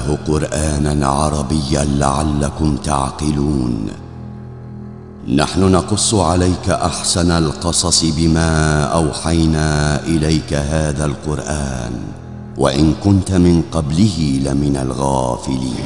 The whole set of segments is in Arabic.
ونزلناه قرانا عربيا لعلكم تعقلون. نحن نقص عليك أحسن القصص بما أوحينا إليك هذا القرآن وإن كنت من قبله لمن الغافلين.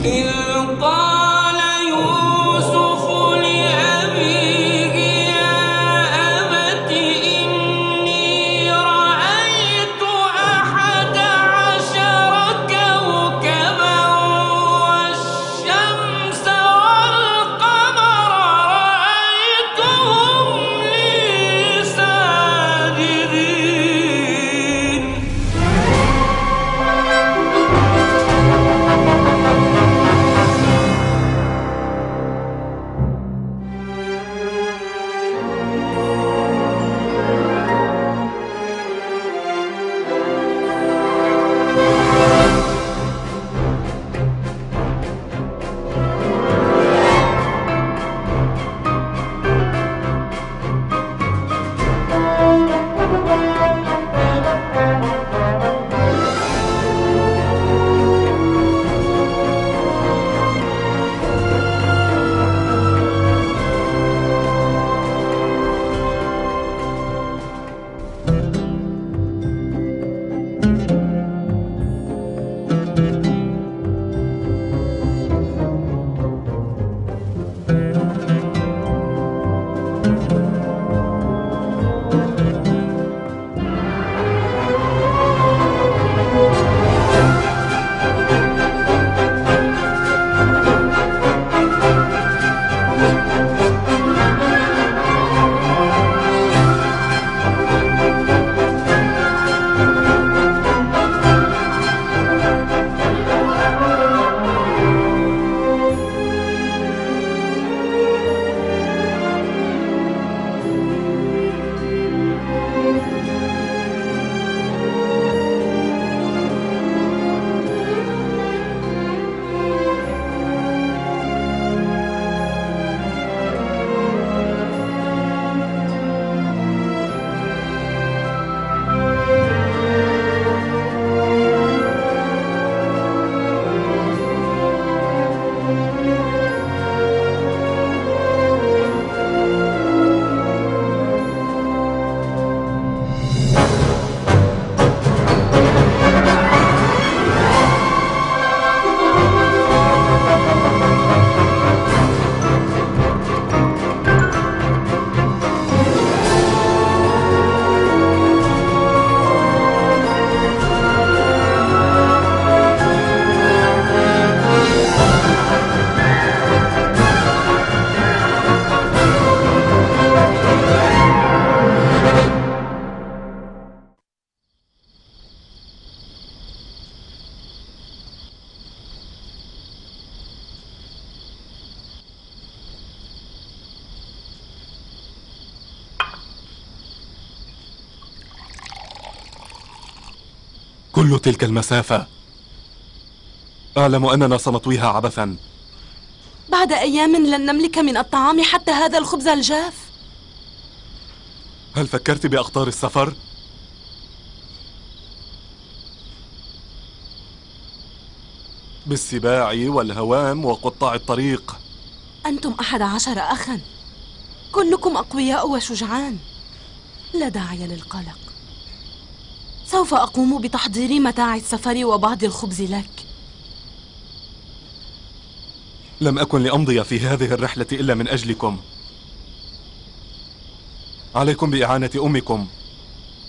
تلك المسافة. أعلم أننا سنطويها عبثا. بعد أيام لن نملك من الطعام حتى هذا الخبز الجاف. هل فكرت بأخطار السفر؟ بالسباع والهوام وقطاع الطريق. أنتم أحد عشر أخا. كلكم أقوياء وشجعان. لا داعي للقلق. سوف أقوم بتحضير متاع السفر وبعض الخبز لك. لم أكن لأمضي في هذه الرحلة إلا من أجلكم. عليكم بإعانة أمكم.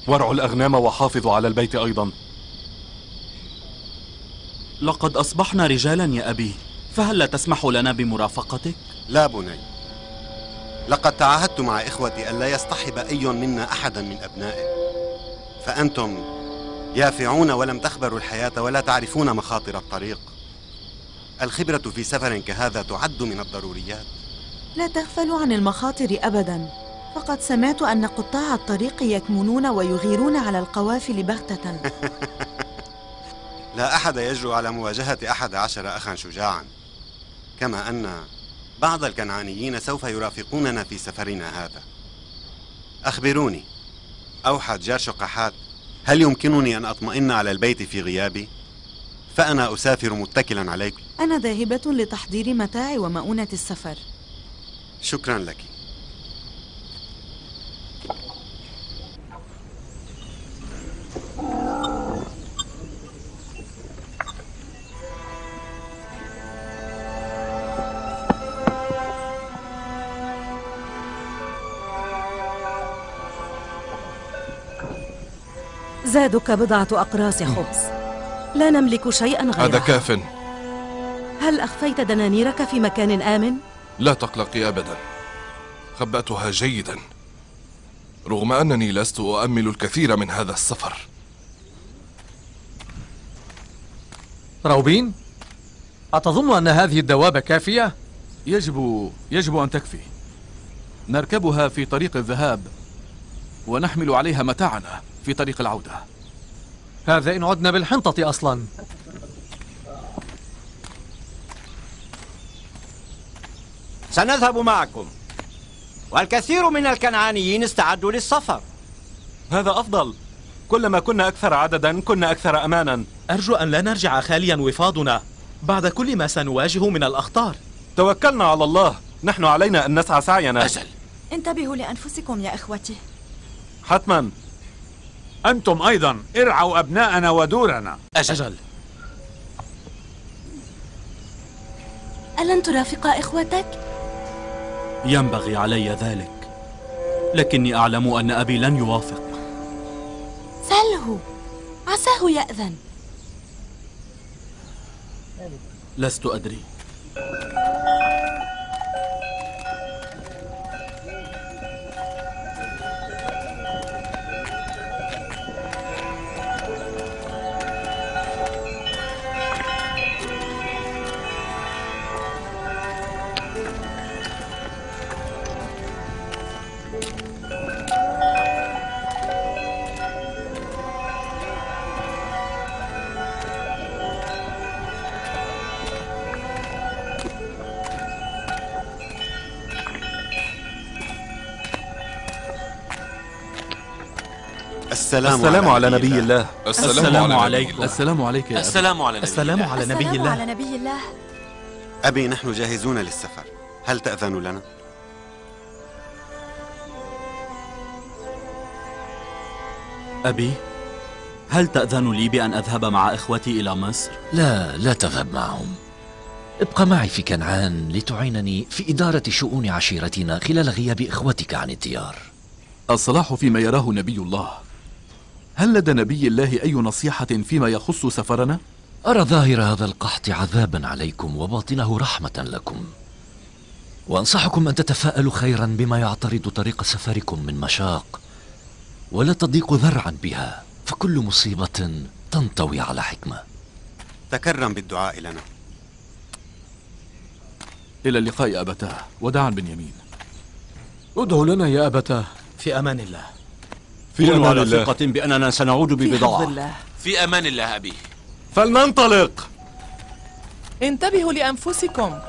وارعوا الأغنام وحافظوا على البيت أيضا. لقد أصبحنا رجالا يا أبي. فهل لا تسمح لنا بمرافقتك؟ لا بني. لقد تعاهدت مع إخوتي أن لا يصطحب أي منا أحدا من أبنائه فأنتم يافعون ولم تخبروا الحياة ولا تعرفون مخاطر الطريق. الخبرة في سفر كهذا تعد من الضروريات. لا تغفلوا عن المخاطر أبدا. فقد سمعت أن قطاع الطريق يكمنون ويغيرون على القوافل بغتة. لا أحد يجرؤ على مواجهة أحد عشر أخا شجاعا. كما أن بعض الكنعانيين سوف يرافقوننا في سفرنا هذا. أخبروني أوحى جار شقحات هل يمكنني أن أطمئن على البيت في غيابي؟ فأنا أسافر متكلا عليكم أنا ذاهبة لتحضير متاعي ومؤونة السفر. شكرا لك. زادك بضعة أقراص خبز. لا نملك شيئا غيرها. هذا كاف. هل أخفيت دنانيرك في مكان آمن؟ لا تقلقي أبدا. خبأتها جيدا. رغم أنني لست أؤمل الكثير من هذا السفر. روبين أتظن أن هذه الدوابة كافية؟ يجب يجب أن تكفي. نركبها في طريق الذهاب ونحمل عليها متاعنا في طريق العودة. هذا إن عدنا بالحنطة أصلا. سنذهب معكم. والكثير من الكنعانيين استعدوا للسفر. هذا أفضل. كلما كنا أكثر عددا كنا أكثر أمانا. أرجو أن لا نرجع خاليا وفاضنا. بعد كل ما سنواجه من الأخطار. توكلنا على الله. نحن علينا أن نسعى سعينا. أجل. انتبهوا لأنفسكم يا إخوتي. حتما. أنتم أيضا ارعوا أبناءنا ودورنا. أجل. ألن ترافق إخوتك؟ ينبغي علي ذلك لكني أعلم أن أبي لن يوافق. سله عساه يأذن. لست أدري. السلام, السلام على نبي الله. السلام عليكم. السلام عليك يا السلام على نبي السلام الله. على نبي الله. على نبي الله. أبي نحن جاهزون للسفر. هل تأذن لنا؟ أبي هل تأذن لي بأن أذهب مع إخوتي إلى مصر؟ لا لا تذهب معهم. ابقى معي في كنعان لتعينني في إدارة شؤون عشيرتنا خلال غياب إخوتك عن الديار. الصلاح فيما يراه نبي الله. هل لدى نبي الله أي نصيحة فيما يخص سفرنا؟ أرى ظاهر هذا القحط عذابا عليكم وباطنه رحمة لكم. وأنصحكم أن تتفاءلوا خيرا بما يعترض طريق سفركم من مشاق ولا تضيقوا ذرعا بها فكل مصيبة تنطوي على حكمة. تكرم بالدعاء لنا. إلى اللقاء أبتاه وداعا بنيامين. ادعوا لنا يا أبتاه. في أمان الله. في كنا أمان على الله. ثقة بأننا سنعود في ببضاعة. الله. في أمان الله أبي. فلننطلق. انتبهوا لأنفسكم.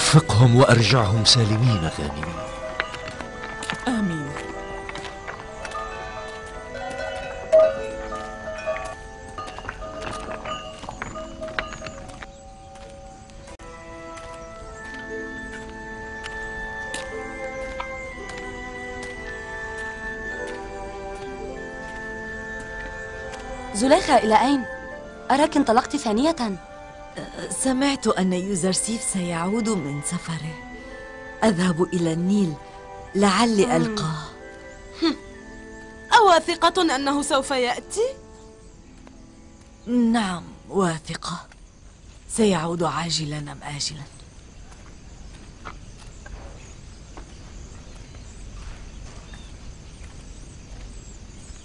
وفقهم وأرجعهم سالمين غانمين. آمين. زليخة إلى أين؟ أراك انطلقت ثانية؟ سمعت أن يوزرسيف سيعود من سفره. أذهب إلى النيل لعلي ألقاه. أواثقة أنه سوف يأتي؟ نعم واثقة. سيعود عاجلا أم آجلا؟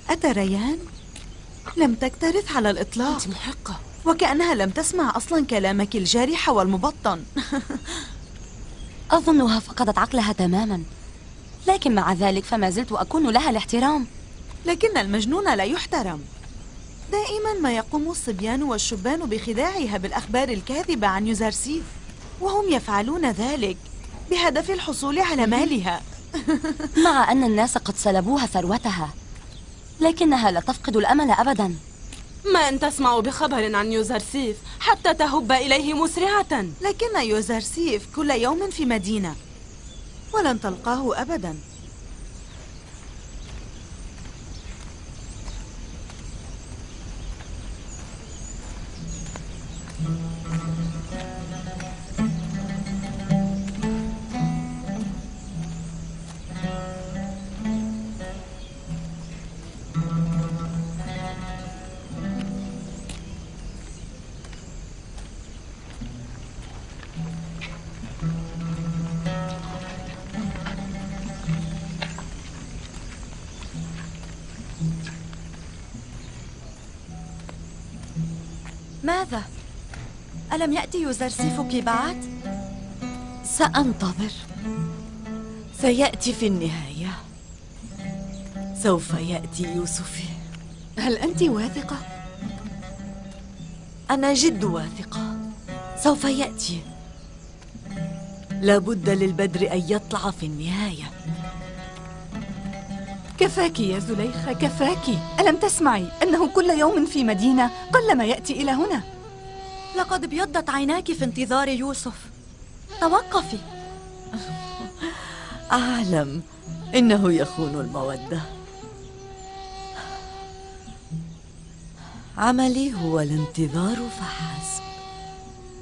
أتى ريان؟ لم تكترث على الإطلاق. أنت محقة. وكأنها لم تسمع أصلا كلامك الجارح والمبطن. أظنها فقدت عقلها تماما. لكن مع ذلك فما زلت أكون لها الاحترام. لكن المجنون لا يحترم. دائما ما يقوم الصبيان والشبان بخداعها بالأخبار الكاذبة عن يوزرسيف وهم يفعلون ذلك بهدف الحصول على مالها. مع أن الناس قد سلبوها ثروتها لكنها لا تفقد الأمل أبدا. ما أن تسمع بخبر عن يوزرسيف حتى تهب إليه مسرعة. لكن يوزرسيف كل يوم في مدينة ولن تلقاه أبدا. ألم يأتي يزرسفك بعد؟ سأنتظر. سيأتي في النهاية. سوف يأتي يوسف. هل أنت واثقة؟ أنا جد واثقة. سوف يأتي. لابد للبدر أن يطلع في النهاية. كفاك يا زليخة كفاك. ألم تسمعي أنه كل يوم في مدينة قلما يأتي إلى هنا؟ لقد ابيضت عيناك في انتظار يوسف. توقفي. أعلم إنه يخون المودة. عملي هو الانتظار فحسب.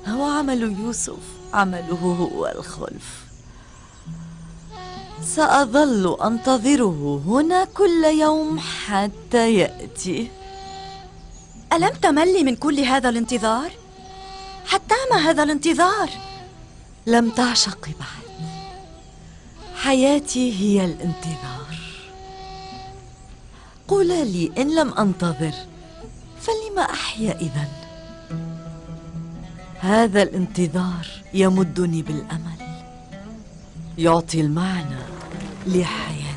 هو عمل يوسف عمله هو الخلف. سأظل أنتظره هنا كل يوم حتى يأتي. ألم تملي من كل هذا الانتظار؟ حتى ما هذا الانتظار؟ لم تعشقي بعد. حياتي هي الانتظار. قولا لي إن لم أنتظر فلم أحيا إذن؟ هذا الانتظار يمدني بالأمل. يعطي المعنى لحياتي.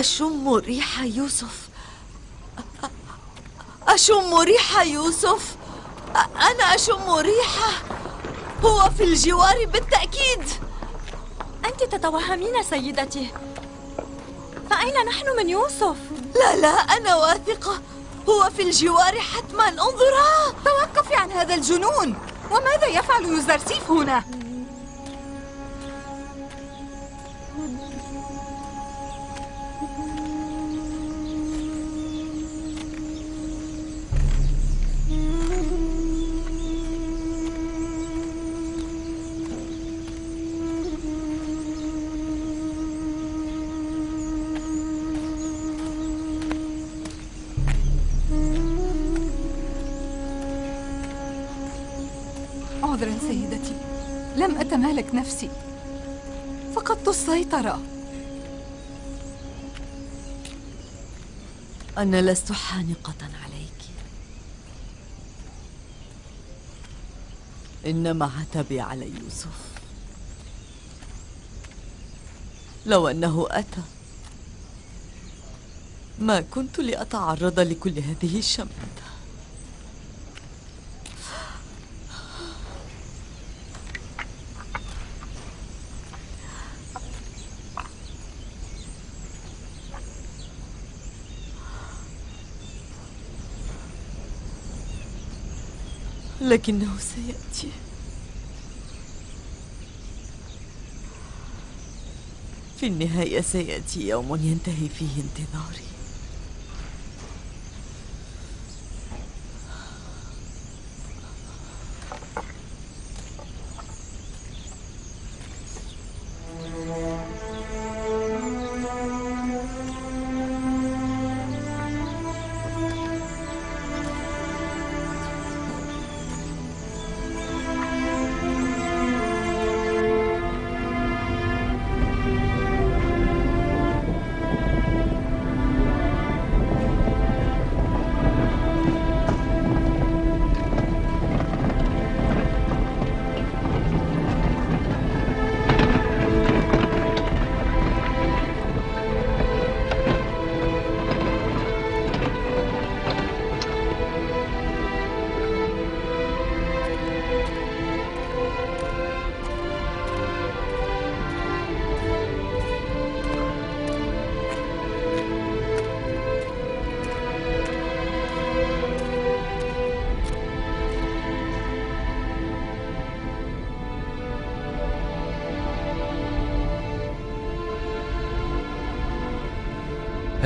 أشم ريح يوسف. أشم ريح يوسف. أنا أشم ريحه هو في الجوار بالتأكيد. أنت تتوهمين سيدتي. فأين نحن من يوسف؟ لا لا أنا واثقة. هو في الجوار حتما. انظرا. توقفي عن هذا الجنون. وماذا يفعل يوزرسيف هنا؟ عذرا سيدتي لم أتمالك نفسي. فقدت السيطرة. أنا لست حانقة عليك. إنما عتبي على يوسف. لو أنه أتى. ما كنت لأتعرض لكل هذه الشماتة لكنه سيأتي. في النهاية سيأتي يوم ينتهي فيه انتظاري.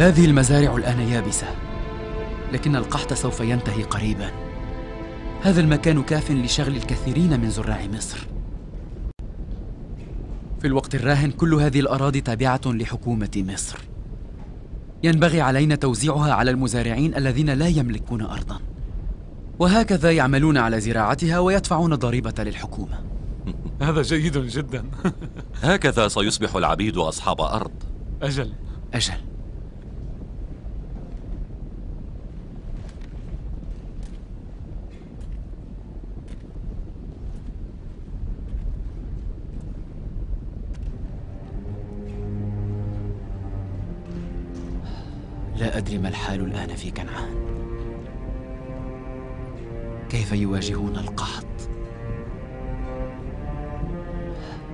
هذه المزارع الآن يابسة. لكن القحط سوف ينتهي قريبا. هذا المكان كاف لشغل الكثيرين من زراع مصر. في الوقت الراهن كل هذه الأراضي تابعة لحكومة مصر. ينبغي علينا توزيعها على المزارعين الذين لا يملكون أرضا. وهكذا يعملون على زراعتها ويدفعون الضريبة للحكومة. هذا جيد جدا. هكذا سيصبح العبيد أصحاب أرض. أجل. أجل. لا أدري ما الحال الآن في كنعان. كيف يواجهون القحط؟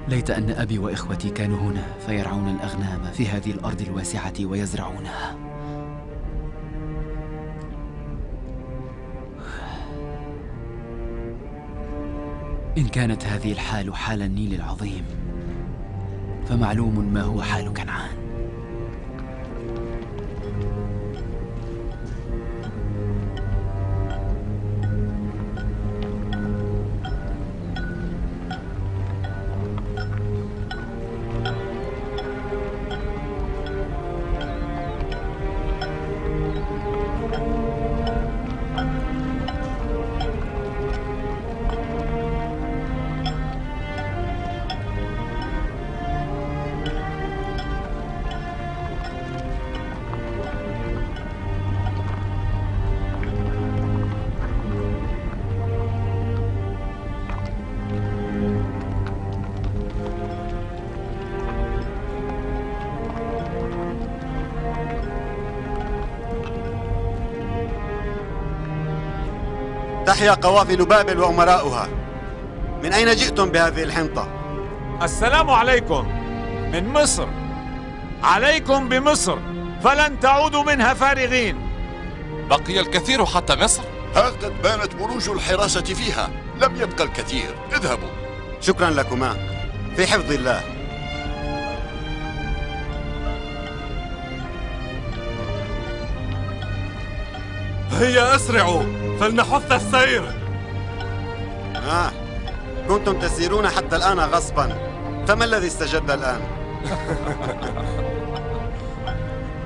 ليت أن أبي وإخوتي كانوا هنا فيرعون الأغنام في هذه الأرض الواسعة ويزرعونها. إن كانت هذه الحال حال النيل العظيم فمعلوم ما هو حال كنعان. تحيا قوافل بابل وأمراؤها. من أين جئتم بهذه الحنطة؟ السلام عليكم. من مصر. عليكم بمصر. فلن تعودوا منها فارغين. بقي الكثير حتى مصر. ها قد بانت بروج الحراسة فيها. لم يبقى الكثير. اذهبوا. شكرا لكما. في حفظ الله. هيا أسرعوا. فلنحث السير. آه كنتم تسيرون حتى الآن غصبا. فما الذي استجد الآن؟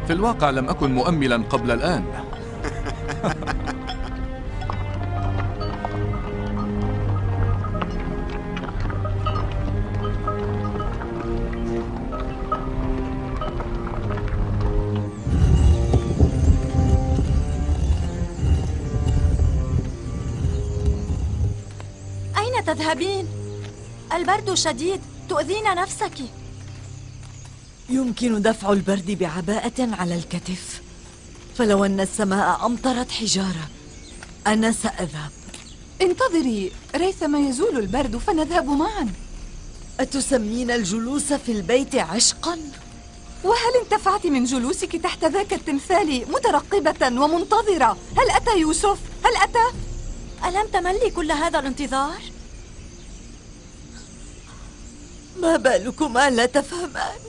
في الواقع لم أكن مؤملا قبل الآن. تذهبين؟ البرد شديد تؤذين نفسك يمكن دفع البرد بعباءة على الكتف فلو أن السماء أمطرت حجارة أنا سأذهب انتظري ريثما يزول البرد فنذهب معا أتسمين الجلوس في البيت عشقا؟ وهل انتفعت من جلوسك تحت ذاك التمثال مترقبة ومنتظرة؟ هل أتى يوسف؟ هل أتى؟ ألم تملي كل هذا الانتظار؟ ما بالكما لا تفهمان؟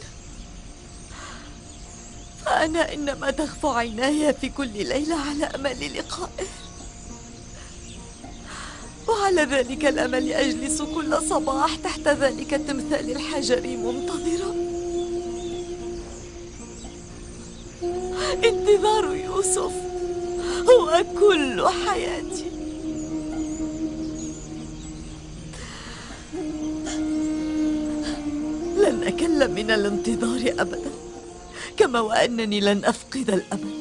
فأنا إنما تخفى عيناي في كل ليلة على أمل لقائه. وعلى ذلك الأمل أجلس كل صباح تحت ذلك التمثال الحجري منتظرة انتظار يوسف هو كل حياتي. لن أكل من الانتظار أبدا كما وأنني لن أفقد الأمل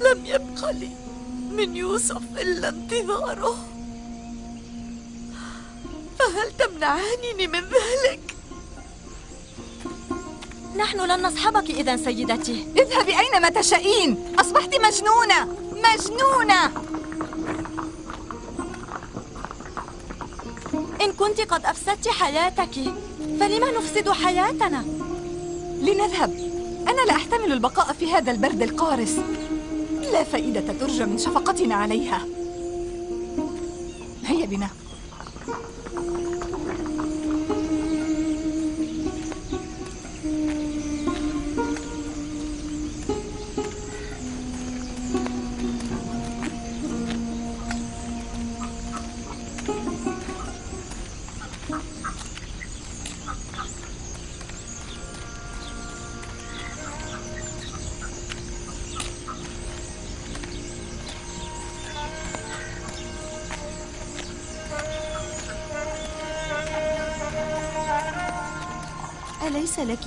لم يبق لي من يوسف إلا انتظاره. فهل تمنعانني من ذلك؟ نحن لن نصحبك إذا سيدتي. اذهبي أينما تشائين. أصبحت مجنونة. مجنونة. كنت قد أفسدت حياتك. فلما نفسد حياتنا؟ لنذهب. أنا لا أحتمل البقاء في هذا البرد القارس. لا فائدة ترجى من شفقتنا عليها. هيا بنا.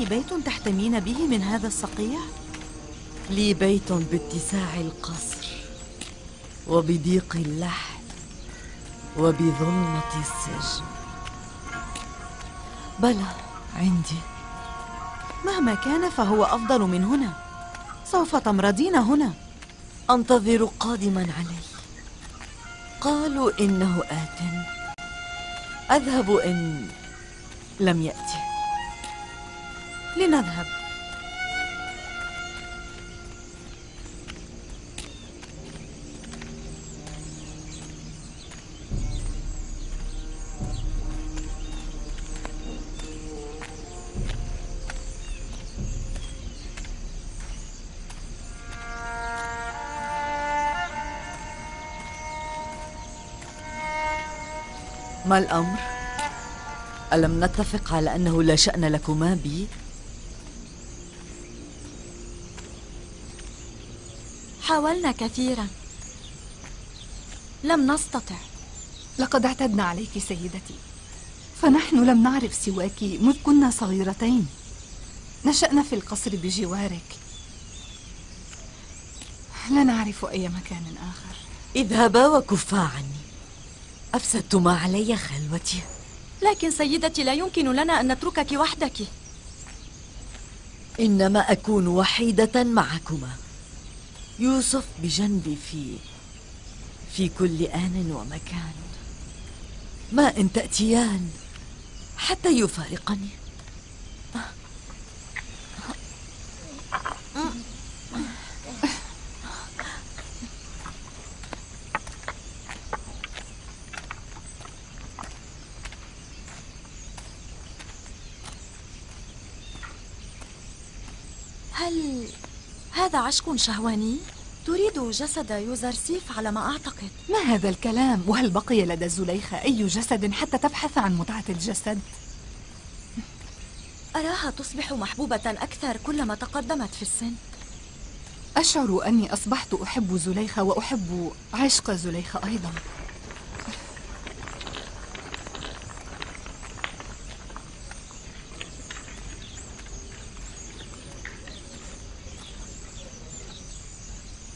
بيت تحتمين به من هذا الصقيع؟ لي بيت باتساع القصر وبضيق اللحد وبظلمة السجن. بلى عندي. مهما كان فهو أفضل من هنا. سوف تمرضين هنا. أنتظر قادما علي. قالوا إنه آت أذهب إن لم يأتي. لنذهب ما الأمر؟ ألم نتفق على أنه لا شأن لكما بي؟ حاولنا كثيرا. لم نستطع. لقد اعتدنا عليك سيدتي. فنحن لم نعرف سواك مذ كنا صغيرتين. نشأنا في القصر بجوارك. لا نعرف أي مكان آخر. اذهبا وكفا عني. أفسدتما علي خلوتي. لكن سيدتي لا يمكن لنا أن نتركك وحدك. إنما أكون وحيدة معكما. يوسف بجنبي في في كل آن ومكان. ما إن تأتيان حتى يفارقني هل هذا عشق شهواني؟ تريد جسد يوزرسيف على ما أعتقد. ما هذا الكلام؟ وهل بقي لدى زليخة أي جسد حتى تبحث عن متعة الجسد؟ أراها تصبح محبوبة أكثر كلما تقدمت في السن. أشعر أني أصبحت أحب زليخة وأحب عشق زليخة أيضا.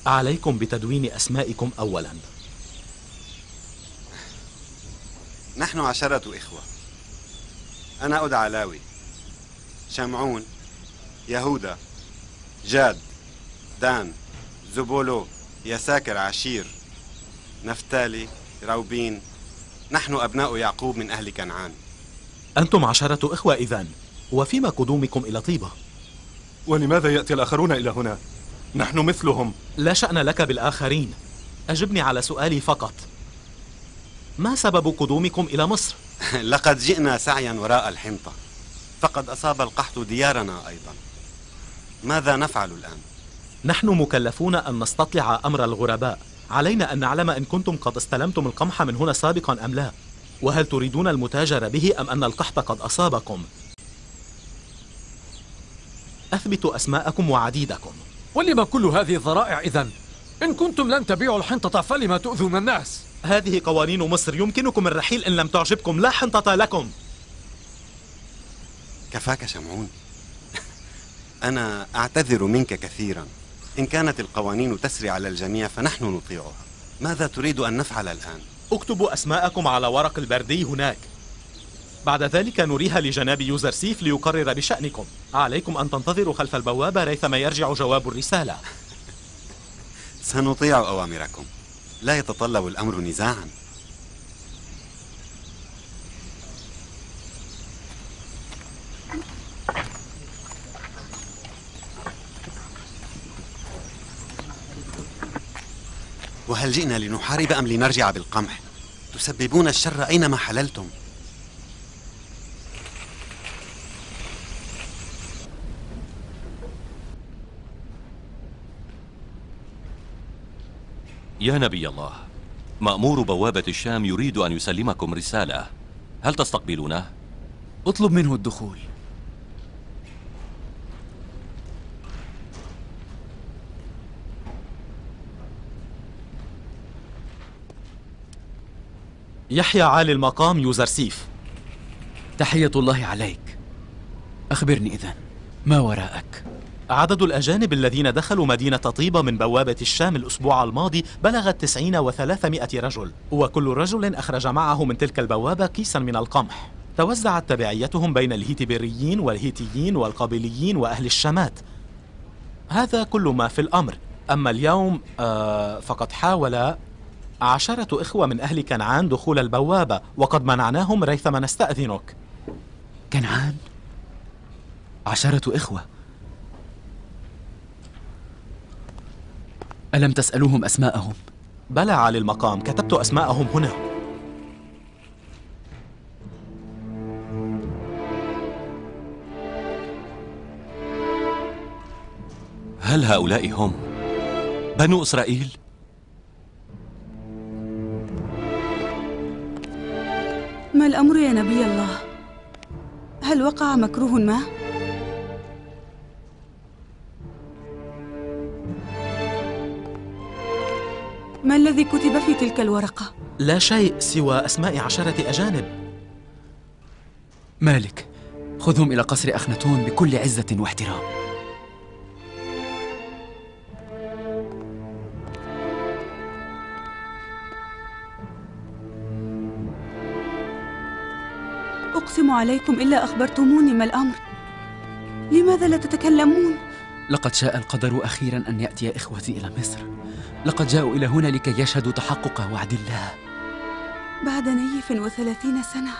عليكم بتدوين أسمائكم أولا. نحن عشرة إخوة. أنا أدعى لاوي. شمعون يهوذا جاد دان زبولو يساكر عشير نفتالي روبين. نحن أبناء يعقوب من أهل كنعان. أنتم عشرة إخوة إذن. وفيما قدومكم إلى طيبة؟ ولماذا يأتي الآخرون إلى هنا؟ نحن مثلهم. لا شأن لك بالآخرين. أجبني على سؤالي فقط. ما سبب قدومكم إلى مصر؟ لقد جئنا سعيا وراء الحنطة. فقد أصاب القحط ديارنا أيضا. ماذا نفعل الآن؟ نحن مكلفون أن نستطلع أمر الغرباء. علينا أن نعلم إن كنتم قد استلمتم القمح من هنا سابقا أم لا؟ وهل تريدون المتاجر به أم أن القحط قد أصابكم؟ أثبتوا أسماءكم وعديدكم. ولم كل هذه الذرائع إذن؟ إن كنتم لن تبيعوا الحنطة فلما تؤذون الناس؟ هذه قوانين مصر يمكنكم الرحيل إن لم تعجبكم لا حنطة لكم كفاك شمعون أنا أعتذر منك كثيرا إن كانت القوانين تسري على الجميع فنحن نطيعها ماذا تريد أن نفعل الآن؟ اكتبوا أسماءكم على ورق البردي هناك بعد ذلك نريها لجناب يوزرسيف ليقرر بشأنكم. عليكم أن تنتظروا خلف البوابة ريثما يرجع جواب الرسالة. سنطيع أوامركم. لا يتطلب الأمر نزاعا. وهل جئنا لنحارب أم لنرجع بالقمح؟ تسببون الشر أينما حللتم. يا نبي الله مأمور بوابة الشام يريد أن يسلمكم رسالة هل تستقبلونه؟ اطلب منه الدخول يحيى عالي المقام يوزرسيف تحية الله عليك أخبرني إذن ما وراءك؟ عدد الأجانب الذين دخلوا مدينة طيبة من بوابة الشام الأسبوع الماضي بلغ التسعين وثلاثمائة رجل وكل رجل أخرج معه من تلك البوابة كيسا من القمح. توزعت تبعيتهم بين الهيتبريين والهيتيين والقابليين وأهل الشامات هذا كل ما في الأمر. أما اليوم آه فقد حاول عشرة إخوة من أهل كنعان دخول البوابة وقد منعناهم ريثما نستأذنك. كنعان؟ عشرة إخوة؟ ألم تسألوهم أسماءهم؟ بلى على المقام كتبت أسماءهم هنا هل هؤلاء هم بنو إسرائيل؟ ما الأمر يا نبي الله؟ هل وقع مكروه ما؟ ما الذي كتب في تلك الورقة؟ لا شيء سوى أسماء عشرة أجانب مالك خذهم إلى قصر أخنتون بكل عزة واحترام أقسم عليكم إلا أخبرتموني ما الأمر لماذا لا تتكلمون؟ لقد شاء القدر أخيرا أن يأتي إخوتي إلى مصر لقد جاءوا إلى هنا لكي يشهدوا تحقق وعد الله. بعد نيف وثلاثين سنة.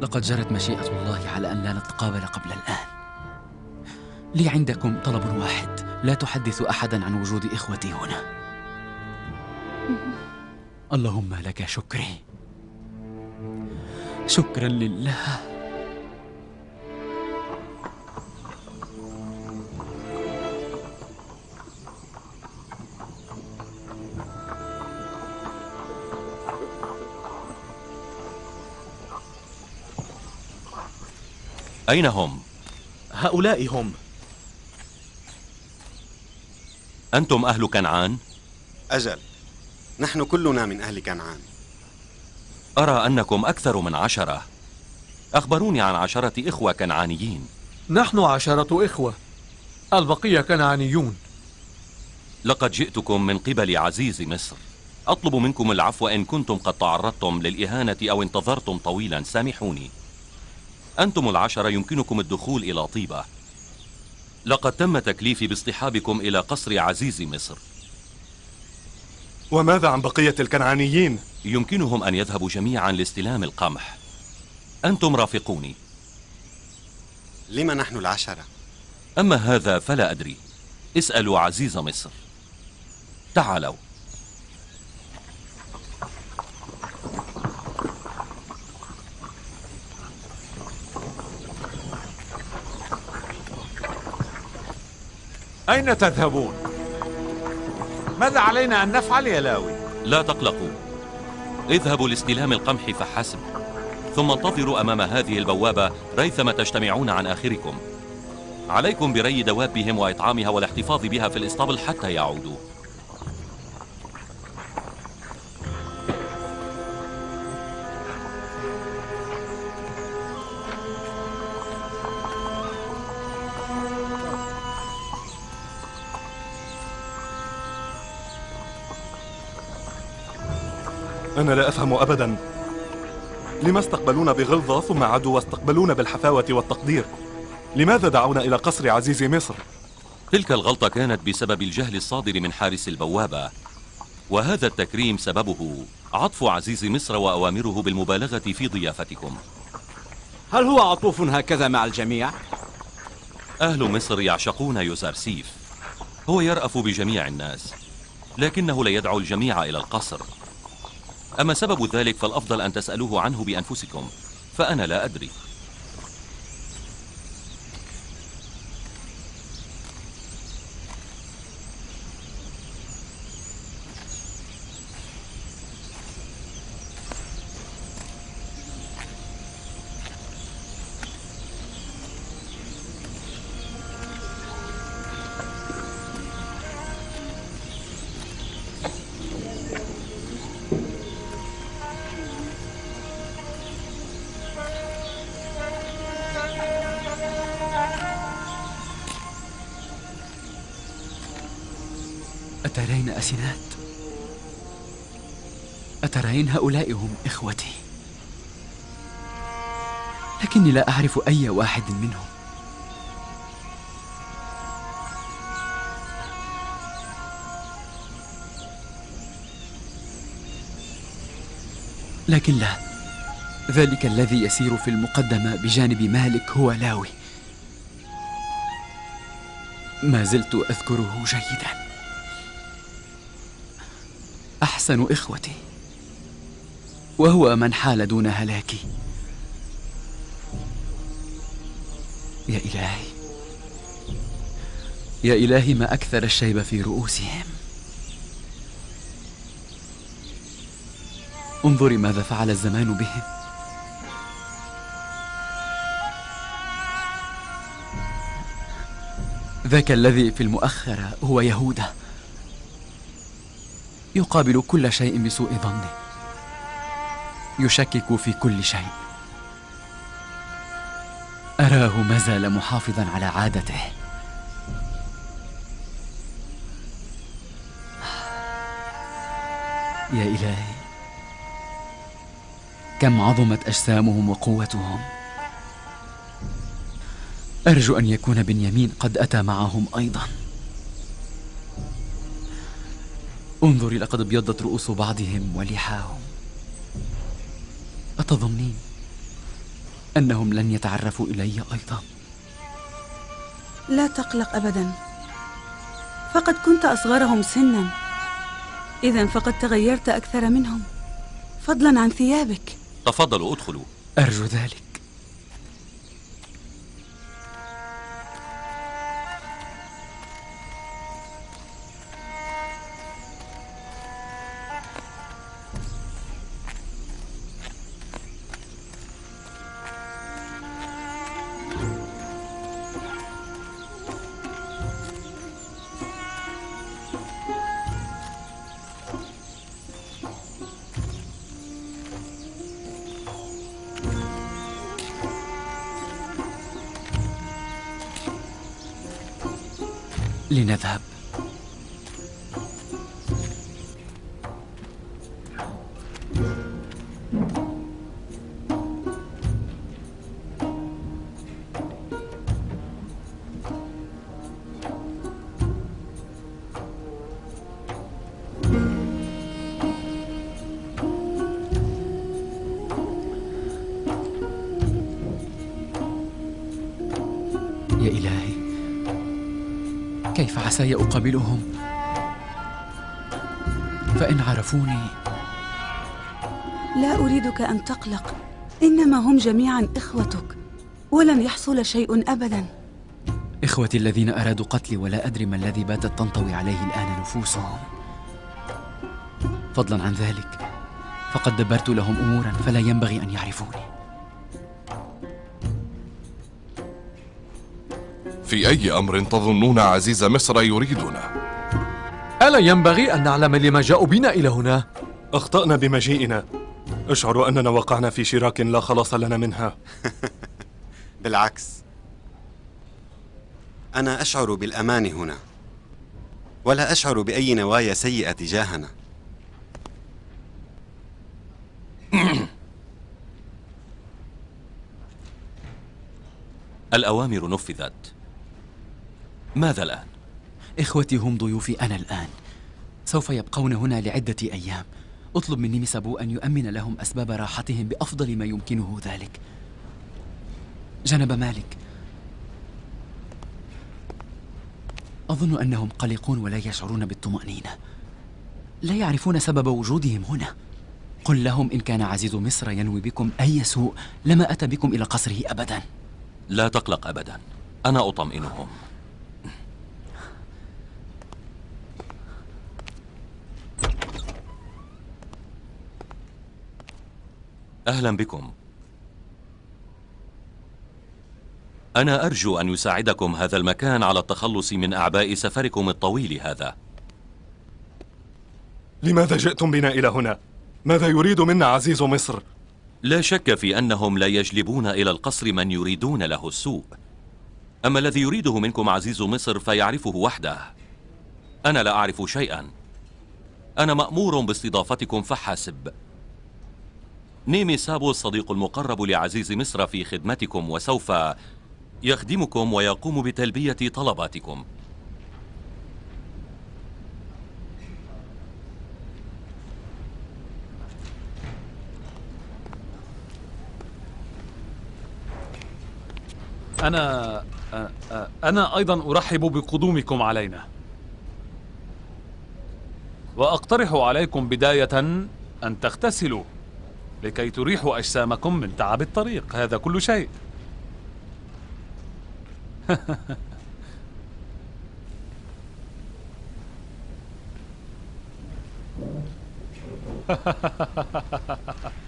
لقد جرت مشيئة الله على أن لا نتقابل قبل الآن. لي عندكم طلب واحد. لا تحدث أحدا عن وجود إخوتي هنا. اللهم لك شكري. شكرا لله. أين هم؟ هؤلاء هم. أنتم أهل كنعان؟ أجل. نحن كلنا من أهل كنعان. أرى أنكم أكثر من عشرة. أخبروني عن عشرة إخوة كنعانيين. نحن عشرة إخوة. البقية كنعانيون. لقد جئتكم من قبل عزيز مصر. أطلب منكم العفو إن كنتم قد تعرضتم للإهانة أو انتظرتم طويلا. سامحوني. أنتم العشرة يمكنكم الدخول إلى طيبة. لقد تم تكليفي باصطحابكم إلى قصر عزيز مصر. وماذا عن بقية الكنعانيين؟ يمكنهم أن يذهبوا جميعا لاستلام القمح. أنتم رافقوني. لما نحن العشرة؟ أما هذا فلا أدري. اسألوا عزيز مصر. تعالوا. أين تذهبون؟ ماذا علينا أن نفعل يا لاوي؟ لا تقلقوا اذهبوا لاستلام القمح فحسب ثم انتظروا أمام هذه البوابة ريثما تجتمعون عن آخركم عليكم بري دوابهم وإطعامها والاحتفاظ بها في الإسطبل حتى يعودوا أنا لا أفهم أبدا لما استقبلونا بغلظة ثم عادوا واستقبلونا بالحفاوة والتقدير لماذا دعونا إلى قصر عزيز مصر؟ تلك الغلطة كانت بسبب الجهل الصادر من حارس البوابة وهذا التكريم سببه عطف عزيز مصر وأوامره بالمبالغة في ضيافتكم هل هو عطوف هكذا مع الجميع؟ أهل مصر يعشقون يوزارسيف هو يرأف بجميع الناس لكنه لا يدعو الجميع إلى القصر أما سبب ذلك فالأفضل أن تسألوه عنه بأنفسكم فأنا لا أدري. أسنات أترين هؤلاء هم إخوتي؟ لكني لا أعرف أي واحد منهم. لكن لا. ذلك الذي يسير في المقدمة بجانب مالك هو لاوي. ما زلت أذكره جيدا. أحسن إخوتي. وهو من حال دون هلاكي يا إلهي. يا إلهي ما أكثر الشيب في رؤوسهم. انظري ماذا فعل الزمان بهم. ذاك الذي في المؤخرة هو يهوذا يقابل كل شيء بسوء ظنه يشكك في كل شيء. أراه ما زال محافظا على عادته. يا إلهي كم عظمت أجسامهم وقوتهم. أرجو أن يكون بنيامين قد أتى معهم أيضا. انظري لقد ابيضت رؤوس بعضهم ولحاهم. أتظنين أنهم لن يتعرفوا إلي أيضا؟ لا تقلق أبدا. فقد كنت أصغرهم سنا. إذا فقد تغيرت أكثر منهم. فضلا عن ثيابك. تفضلوا ادخلوا. أرجو ذلك. كيف عساي أقابلهم فإن عرفوني. لا أريدك أن تقلق. إنما هم جميعا إخوتك. ولن يحصل شيء أبدا. إخوتي الذين أرادوا قتلي ولا أدري ما الذي باتت تنطوي عليه الآن نفوسهم. فضلا عن ذلك. فقد دبرت لهم أمورا فلا ينبغي أن يعرفوني. في أي أمر تظنون عزيز مصر يريدنا؟ ألا ينبغي أن نعلم لما جاءوا بنا إلى هنا؟ أخطأنا بمجيئنا. أشعر أننا وقعنا في شراك لا خلاص لنا منها. بالعكس. أنا أشعر بالأمان هنا. ولا أشعر بأي نوايا سيئة تجاهنا. الأوامر نفذت. ماذا الآن؟ إخوتي هم ضيوفي أنا الآن. سوف يبقون هنا لعدة أيام. اطلب من نيمسابو أن يؤمن لهم أسباب راحتهم بأفضل ما يمكنه ذلك. جنب مالك. أظن أنهم قلقون ولا يشعرون بالطمأنينة. لا يعرفون سبب وجودهم هنا. قل لهم إن كان عزيز مصر ينوي بكم أي سوء لما أتى بكم إلى قصره أبدا. لا تقلق أبدا. أنا أطمئنهم. أهلا بكم. أنا أرجو أن يساعدكم هذا المكان على التخلص من أعباء سفركم الطويل هذا. لماذا جئتم بنا إلى هنا؟ ماذا يريد منا عزيز مصر؟ لا شك في أنهم لا يجلبون إلى القصر من يريدون له السوء. أما الذي يريده منكم عزيز مصر فيعرفه وحده. أنا لا أعرف شيئا. أنا مأمور باستضافتكم فحسب. نيمي سابو الصديق المقرب لعزيز مصر في خدمتكم وسوف يخدمكم ويقوم بتلبية طلباتكم. أنا أنا أيضا أرحب بقدومكم علينا. وأقترح عليكم بداية أن تغتسلوا. لكي تريحوا أجسامكم من تعب الطريق. هذا كل شيء.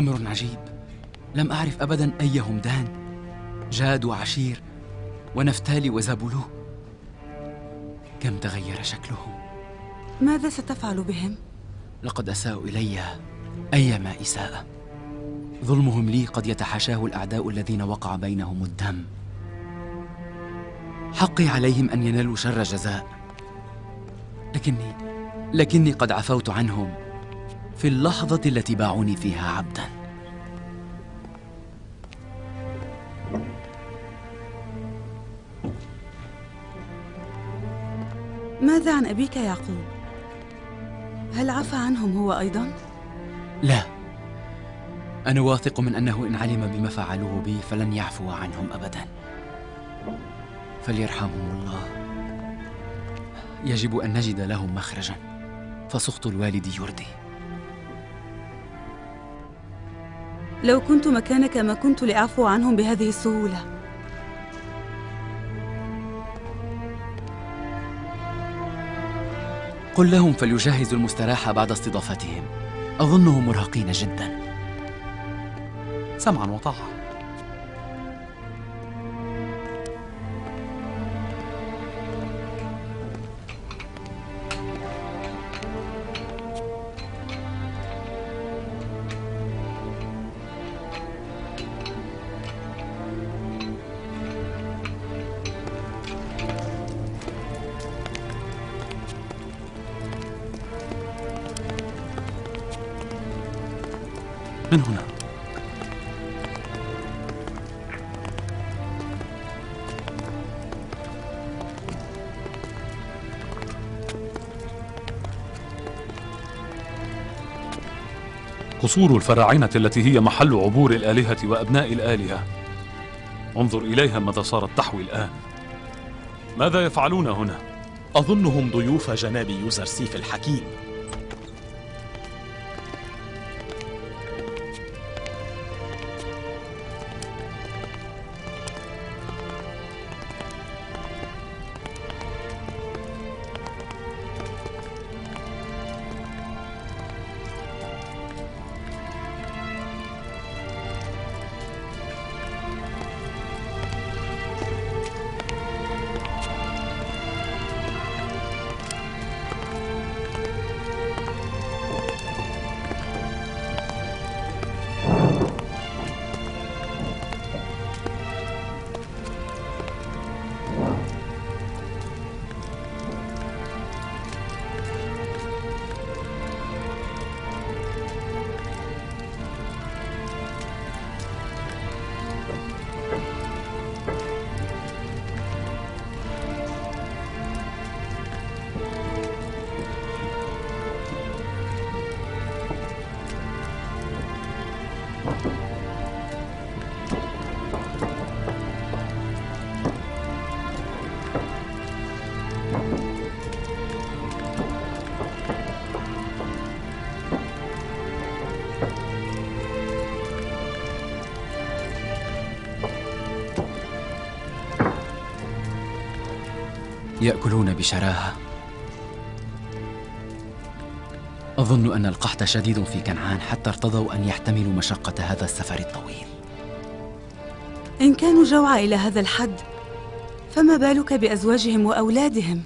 أمر عجيب. لم أعرف أبدا أي همدان. جاد وعشير ونفتالي وزابولو كم تغير شكلهم؟ ماذا ستفعل بهم؟ لقد أساءوا إلي أيما إساءة. ظلمهم لي قد يتحاشاه الأعداء الذين وقع بينهم الدم. حقي عليهم أن ينالوا شر جزاء. لكني لكني قد عفوت عنهم. في اللحظة التي باعوني فيها عبدا. ماذا عن أبيك يعقوب؟ هل عفى عنهم هو أيضا؟ لا. أنا واثق من أنه إن علم بما فعلوه بي فلن يعفو عنهم أبدا. فليرحمهم الله. يجب أن نجد لهم مخرجا. فسخط الوالد يردي. لو كنت مكانك ما كنت لأعفو عنهم بهذه السهولة. قل لهم فليجهزوا المستراح بعد استضافتهم. أظنهم مرهقين جدا. سمعا وطاعة من هنا. قصور الفراعنة التي هي محل عبور الآلهة وأبناء الآلهة. انظر إليها ماذا صارت تحوي الآن. ماذا يفعلون هنا؟ أظنهم ضيوف جناب يوزرسيف الحكيم. يأكلون بشراهة أظن أن القحط شديد في كنعان حتى ارتضوا أن يحتملوا مشقة هذا السفر الطويل إن كانوا جوعى إلى هذا الحد فما بالك بأزواجهم وأولادهم؟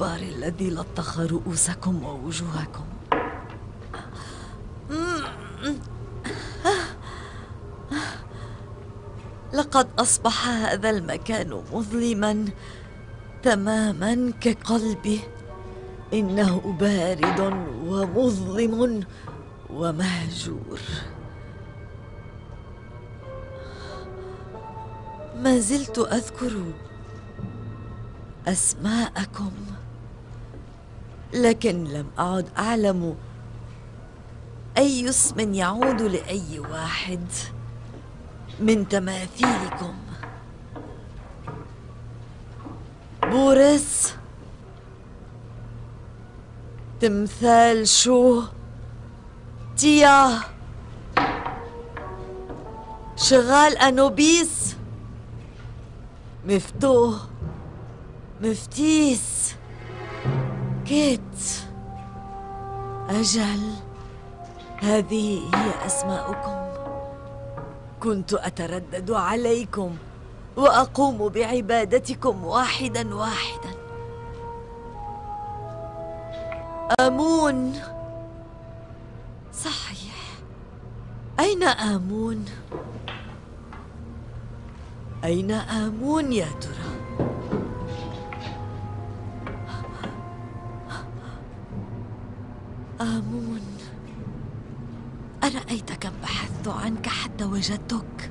يا للغبار الذي لطخ رؤوسكم ووجوهكم. لقد أصبح هذا المكان مظلما تماما كقلبي. إنه بارد ومظلم ومهجور. ما زلت أذكر أسماءكم. لكن لم أعد أعلم أي اسم يعود لأي واحد من تماثيلكم. بورس تمثال شو؟ تيا. شغال أنوبيس. مفتوح. مفتيس. كيت أجل هذه هي أسماؤكم. كنت أتردد عليكم وأقوم بعبادتكم واحدا واحدا. آمون. صحيح. أين آمون؟ أين آمون يا ترى؟ آمون أرأيت كم بحثت عنك حتى وجدتك؟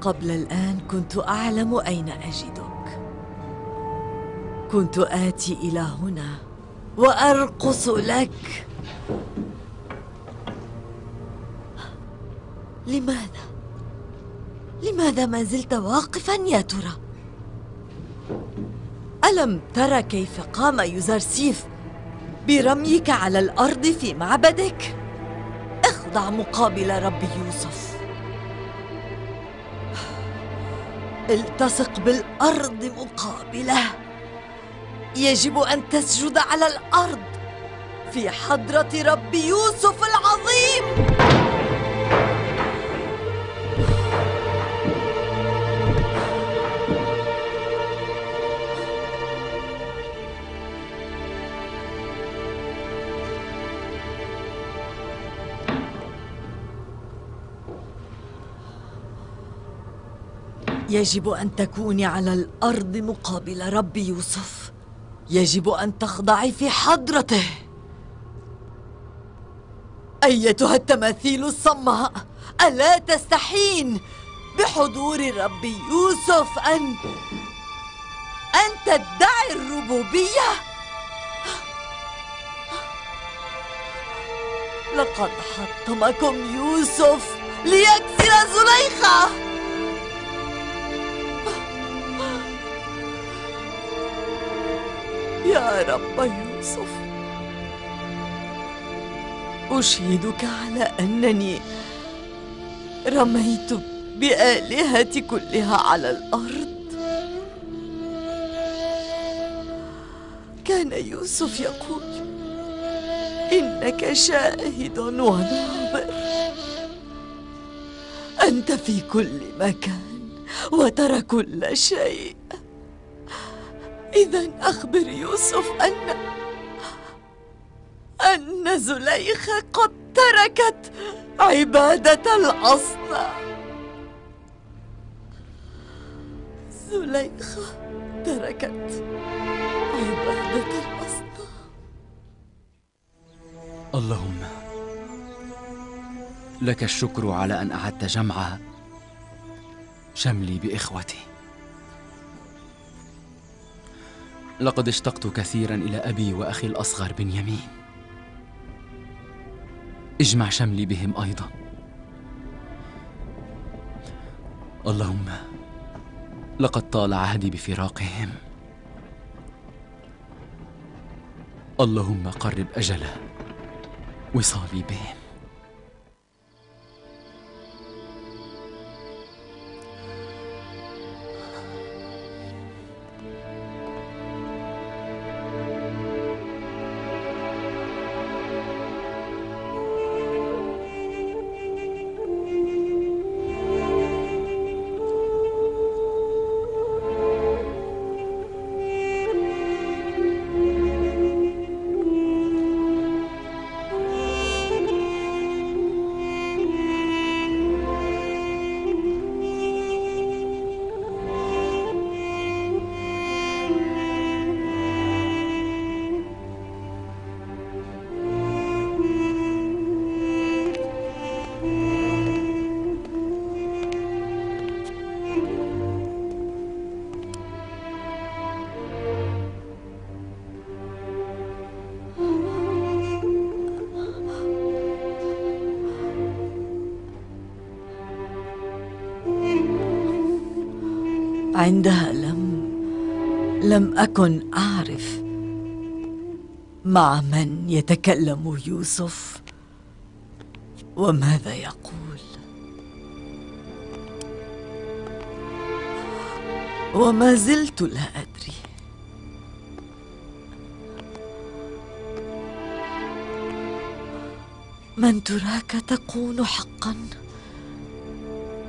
قبل الآن كنت أعلم أين أجدك كنت آتي إلى هنا وأرقص لك لماذا؟ لماذا ما زلت واقفا يا ترى؟ ألم ترى كيف قام يوزرسيف برميك على الأرض في معبدك؟ اخضع مقابل رب يوسف. التصق بالأرض مقابله. يجب أن تسجد على الأرض في حضرة رب يوسف العظيم. يجب أن تكوني على الأرض مقابل رب يوسف. يجب أن تخضعي في حضرته. أيتها التماثيل الصماء ألا تستحين بحضور رب يوسف أن أن تدعي الربوبية. لقد حطمكم يوسف ليكسر زليخة. يا رب يوسف. أشهدك على أنني رميت بآلهتي كلها على الأرض. كان يوسف يقول إنك شاهد وناظر. أنت في كل مكان وترى كل شيء. إذا أخبر يوسف أن أن زليخة قد تركت عبادة الأصنام. زليخة تركت عبادة الأصنام. اللهم لك الشكر على أن أعدت جمع شملي بإخوتي. لقد اشتقت كثيرا إلى أبي وأخي الأصغر بنيامين. اجمع شملي بهم أيضا. اللهم لقد طال عهدي بفراقهم. اللهم قرب أجل وصالي بهم. عندها لم لم أكن أعرف مع من يتكلم يوسف وماذا يقول. وما زلت لا أدري. من تراك تكون حقا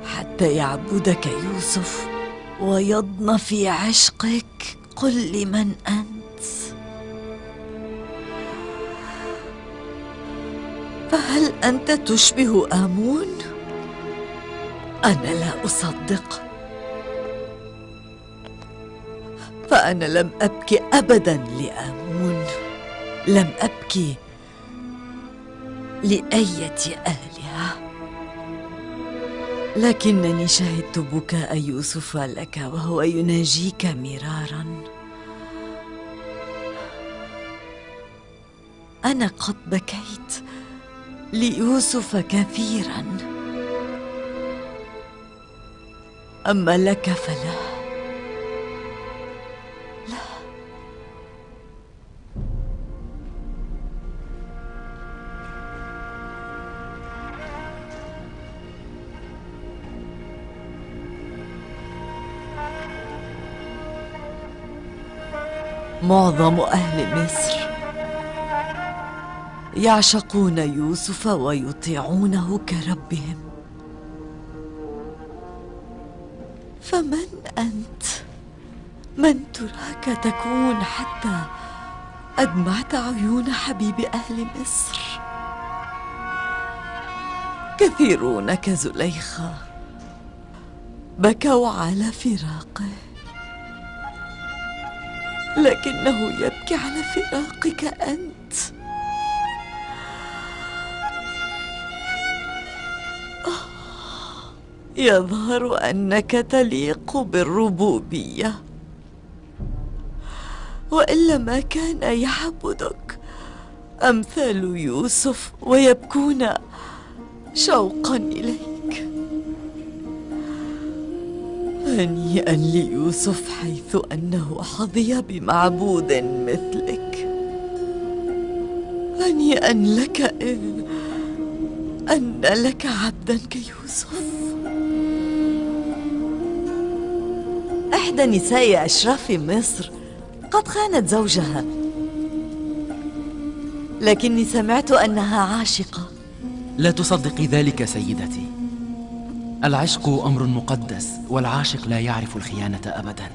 حتى يعبدك يوسف. ويضن في عشقك قل لمن أنت. فهل أنت تشبه آمون؟ أنا لا أصدق. فأنا لم أبكي أبدا لآمون. لم أبكي لأية آلهة لكنني شهدت بكاء يوسف لك وهو يناجيك مرارا. أنا قد بكيت ليوسف كثيرا. أما لك فلا. معظم أهل مصر. يعشقون يوسف ويطيعونه كربهم. فمن أنت؟ من تراك تكون حتى أدمعت عيون حبيب أهل مصر؟ كثيرون كزليخة بكوا على فراقه. لكنه يبكي على فراقك أنت. يظهر أنك تليق بالربوبية. والا ما كان يعبدك أمثال يوسف ويبكون شوقا اليك هنيئا ليوسف حيث أنه حظي بمعبود مثلك. هنيئا لك إذ أن لك عبدا كيوسف إحدى نساء أشراف مصر قد خانت زوجها لكني سمعت أنها عاشقة. لا تصدقي ذلك سيدتي. العشق أمر مقدس والعاشق لا يعرف الخيانة ابدا.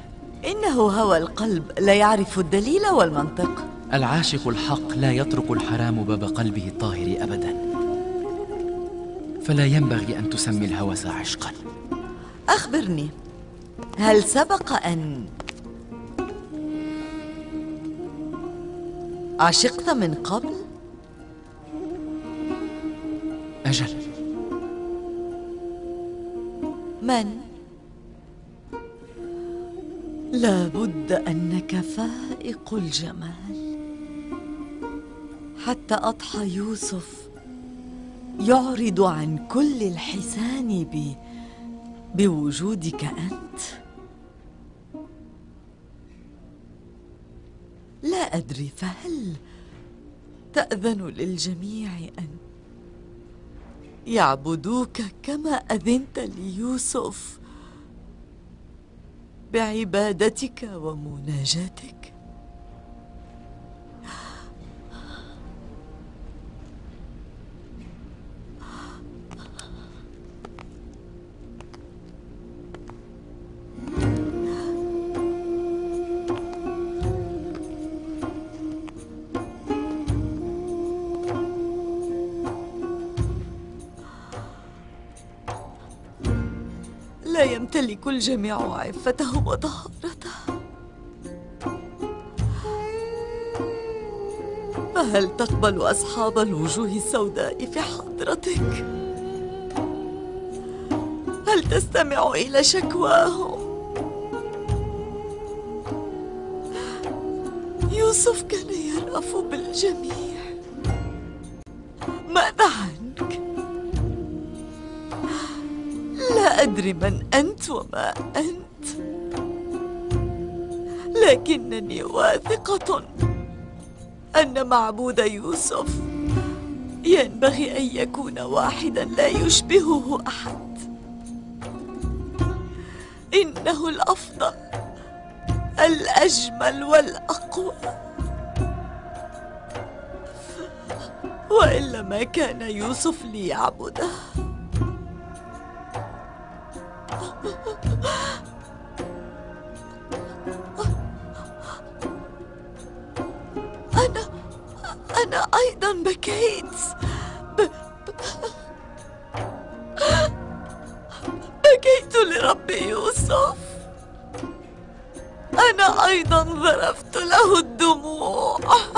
إنه هوى القلب لا يعرف الدليل والمنطق. العاشق الحق لا يترك الحرام باب قلبه الطاهر ابدا. فلا ينبغي أن تسمي الهوس عشقا. أخبرني هل سبق أن عشقت من قبل؟ أجل. من؟ لا بد أنك فائق الجمال. حتى أضحى يوسف يعرض عن كل الحسان ب بوجودك أنت. لا أدري فهل تأذن للجميع أن يعبدوك كما أذنت ليوسف بعبادتك ومناجاتك. الجميع عفته وطهارته فهل تقبل أصحاب الوجوه السوداء في حضرتك؟ هل تستمع إلى شكواهم؟ يوسف كان يرأف بالجميع أدري من أنت وما أنت. لكنني واثقة أن معبود يوسف ينبغي أن يكون واحدا لا يشبهه أحد. إنه الأفضل الأجمل والأقوى. وإلا ما كان يوسف ليعبده. أنا أيضا بكيت. ب... ب... بكيت لرب يوسف. أنا أيضا ذرفت له الدموع.